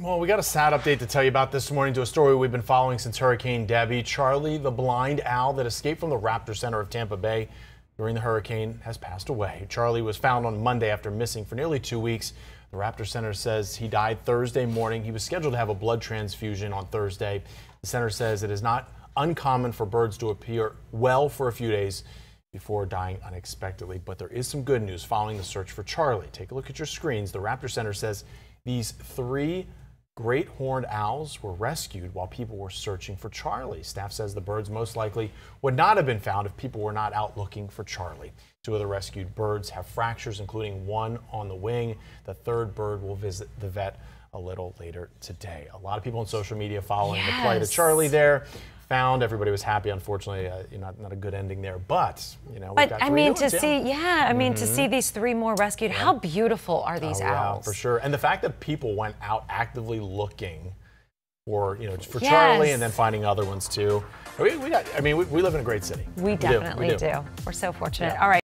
Well, we got a sad update to tell you about this morning to a story we've been following since Hurricane Debby. Charlie, the blind owl that escaped from the Raptor Center of Tampa Bay during the hurricane, has passed away. Charlie was found on Monday after missing for nearly two weeks. The Raptor Center says he died Thursday morning. He was scheduled to have a blood transfusion on Thursday. The center says it is not uncommon for birds to appear well for a few days before dying unexpectedly. But there is some good news following the search for Charlie. Take a look at your screens. The Raptor Center says these three Great horned owls were rescued while people were searching for Charlie. Staff says the birds most likely would not have been found if people were not out looking for Charlie. Two of the rescued birds have fractures, including one on the wing. The third bird will visit the vet a little later today. A lot of people on social media following yes. the plight of Charlie there found. Everybody was happy. Unfortunately, uh, not not a good ending there. But you know, but I mean, to see, yeah, I mean, mm -hmm. to see these three more rescued. Yeah. How beautiful are these oh, owls? Yeah, for sure. And the fact that people went out actively looking for you know for yes. Charlie and then finding other ones too. We, we got. I mean, we, we, live in a great city. We definitely we do. do. We're so fortunate. Yeah. All right.